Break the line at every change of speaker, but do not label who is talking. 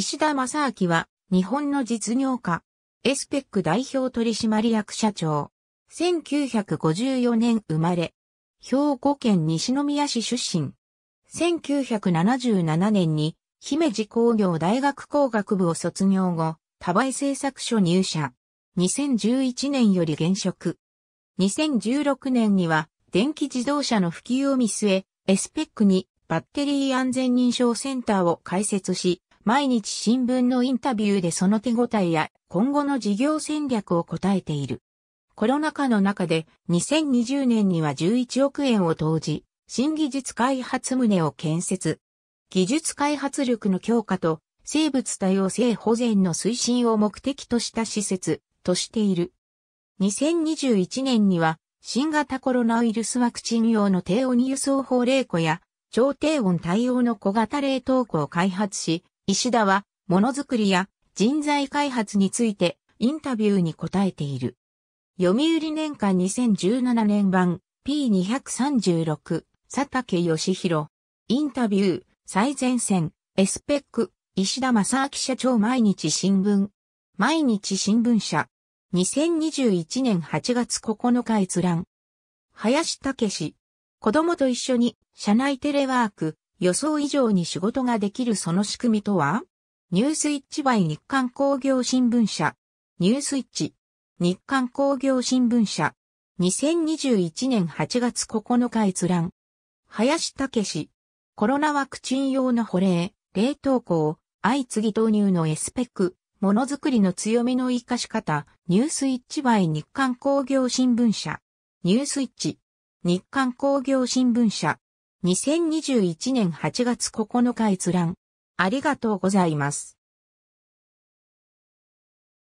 石田正明は日本の実業家、エスペック代表取締役社長。1954年生まれ。兵庫県西宮市出身。1977年に姫路工業大学工学部を卒業後、多倍製作所入社。2011年より現職。2016年には電気自動車の普及を見据え、エスペックにバッテリー安全認証センターを開設し、毎日新聞のインタビューでその手応えや今後の事業戦略を答えている。コロナ禍の中で2020年には11億円を投じ、新技術開発棟を建設。技術開発力の強化と生物多様性保全の推進を目的とした施設としている。2021年には新型コロナウイルスワクチン用の低温輸送法冷庫や超低温対応の小型冷凍庫を開発し、石田は、ものづくりや人材開発についてインタビューに答えている。読売年間2017年版 P236 佐竹義弘。インタビュー最前線エスペック石田正明社長毎日新聞。毎日新聞社。2021年8月9日閲覧。林武。子供と一緒に社内テレワーク、予想以上に仕事ができるその仕組みとは？ニュースイッチバイ日刊工業新聞社。ニュースイッチ。日刊工業新聞社。2021年8月9日閲覧。林武史。コロナワクチン用の保冷、冷凍庫を相次ぎ投入のエスペック、ものづくりの強みの活かし方、ニュースイッチバイ日刊工業新聞社。ニュースイッチ。日刊工業新聞社。2021年8月9日閲覧。ありがとうございます。